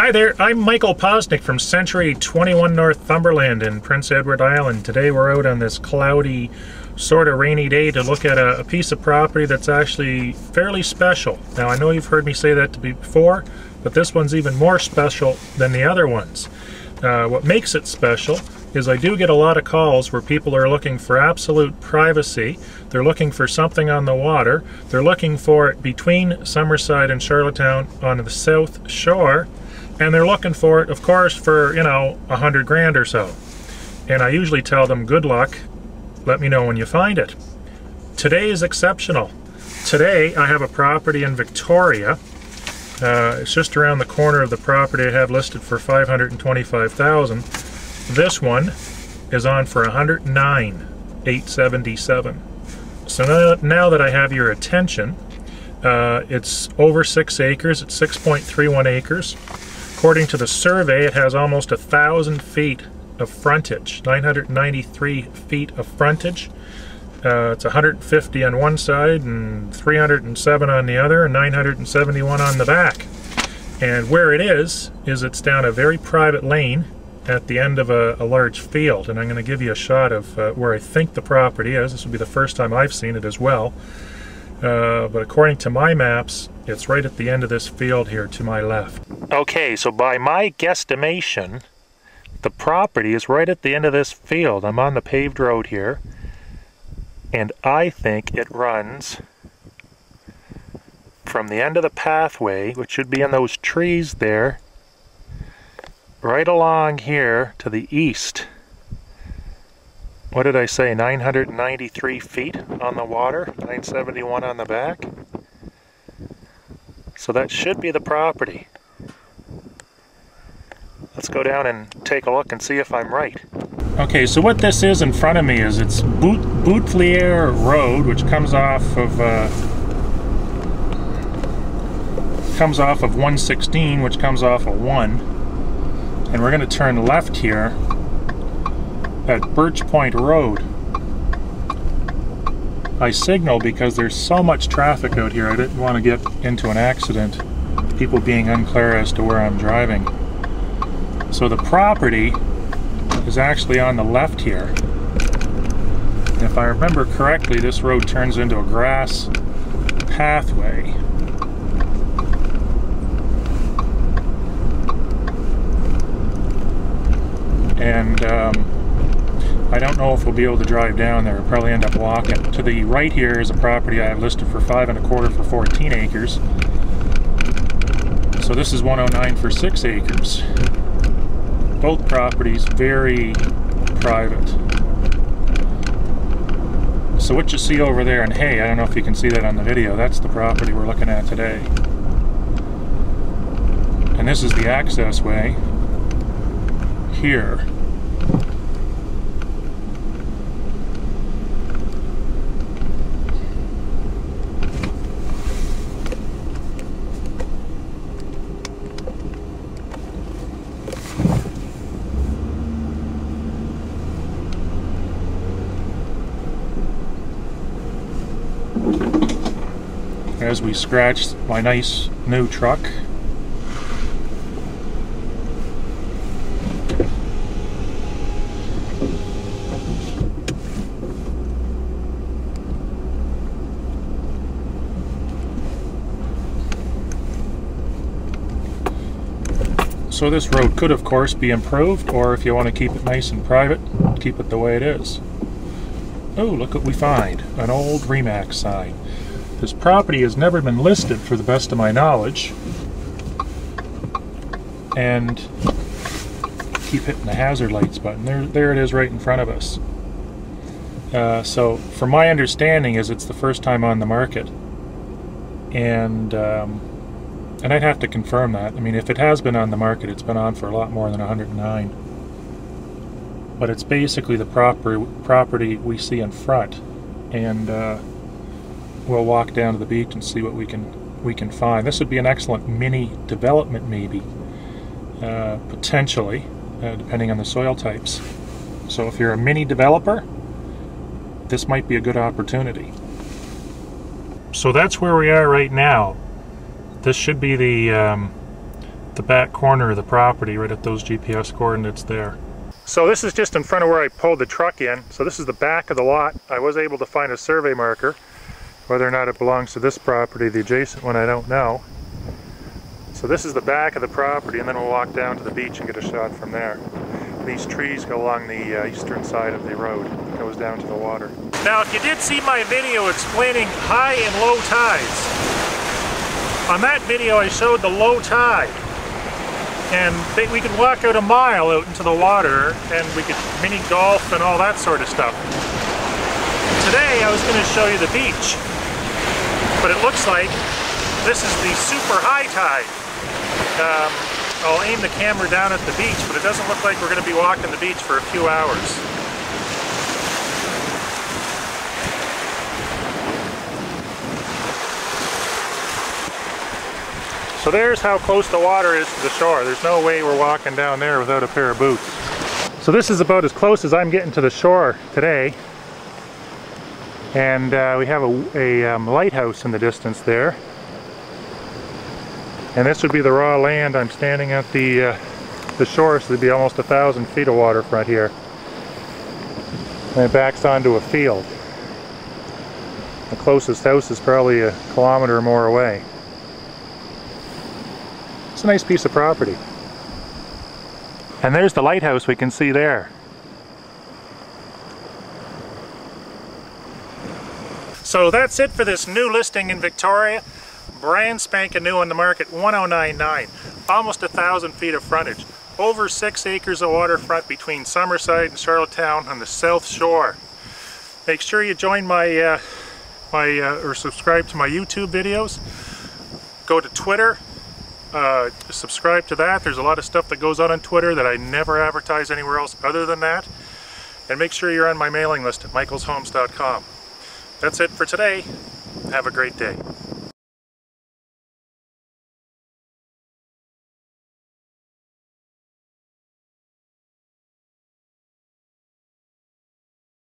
Hi there, I'm Michael Poczynek from Century 21 Northumberland in Prince Edward Island. Today we're out on this cloudy, sort of rainy day to look at a, a, piece of property that's actually fairly special. Now I know you've heard me say that to be before, but this one's even more special than the other ones. Uh, what makes it special is I do get a lot of calls where people are looking for absolute privacy. They're looking for something on the water. They're looking for it between Summerside and Charlottetown on the south shore and they're looking for it, of course, for, you know, a hundred grand or so. And I usually tell them, good luck, let me know when you find it. Today is exceptional. Today I have a property in Victoria. Uh, it's just around the corner of the property I have listed for 525000 This one is on for 109,877. So now, now that I have your attention, uh, it's over six acres, it's 6.31 acres. According to the survey, it has almost a thousand feet of frontage, 993 feet of frontage. Uh, it's 150 on one side and 307 on the other and 971 on the back. And where it is, is it's down a very private lane at the end of a, a large field. And I'm going to give you a shot of uh, where I think the property is. This will be the first time I've seen it as well. Uh, but according to my maps, it's right at the end of this field here to my left. Okay, so by my guesstimation, the property is right at the end of this field. I'm on the paved road here, and I think it runs from the end of the pathway, which should be in those trees there, right along here to the east what did I say, 993 feet on the water, 971 on the back. So that should be the property. Let's go down and take a look and see if I'm right. Okay, so what this is in front of me is it's Boutelier Road, which comes off of uh, comes off of 116, which comes off of 1. And we're going to turn left here at Birch Point Road. I signal because there's so much traffic out here I didn't want to get into an accident, people being unclear as to where I'm driving. So the property is actually on the left here. If I remember correctly, this road turns into a grass pathway. And um, don't know if we'll be able to drive down there. We'll probably end up walking. To the right here is a property I have listed for five and a quarter for 14 acres. So this is 109 for six acres. Both properties very private. So what you see over there, and hey, I don't know if you can see that on the video, that's the property we're looking at today. And this is the access way here. As we scratch my nice new truck. So this road could of course be improved or if you want to keep it nice and private, keep it the way it is. Oh, look what we find. An old Remax sign. This property has never been listed for the best of my knowledge. And keep hitting the hazard lights button. There, there it is right in front of us. Uh, so, from my understanding, is it's the first time on the market, and um, and I'd have to confirm that. I mean, if it has been on the market, it's been on for a lot more than 109. But it's basically the proper property we see in front, and uh, we'll walk down to the beach and see what we can we can find. This would be an excellent mini development, maybe, uh, potentially, uh, depending on the soil types. So if you're a mini developer, this might be a good opportunity. So that's where we are right now. This should be the um, the the back corner of the property, right at those GPS coordinates there. So this is just in front of where I pulled the truck in. So this is the back of the lot. I was able to find a survey marker. Whether or not it belongs to this property, the adjacent one, I don't know. So this is the back of the property, and then we'll walk down to the beach and get a shot from there. These trees go along the uh, eastern side of the road. It goes down to the water. Now, if you did see my video explaining high and low tides, on that video I showed the low tide. And they, we could walk out a mile out into the water and we could mini golf and all that sort of stuff. Today I was going to show you the beach, but it looks like this is the super high tide. Um, I'll aim the camera down at the beach, but it doesn't look like we're going to be walking the beach for a few hours. So there's how close the water is to the shore. There's no way we're walking down there without a pair of boots. So this is about as close as I'm getting to the shore today. And uh, we have a, a um, lighthouse in the distance there. And this would be the raw land. I'm standing at the, uh, the shore, so there'd be almost a thousand feet of waterfront here. And it backs onto a field. The closest house is probably a kilometer or more away. It's a nice piece of property. And there's the lighthouse we can see there. So that's it for this new listing in Victoria. Brand spanking new on the market, 1099. Almost a thousand feet of frontage. Over six acres of waterfront between Summerside and Charlottetown on the south shore. Make sure you join my, uh, my uh, or subscribe to my YouTube videos. Go to Twitter, uh, subscribe to that. There's a lot of stuff that goes on on Twitter that I never advertise anywhere else other than that. And make sure you're on my mailing list at michaelshomes.com. That's it for today. Have a great day.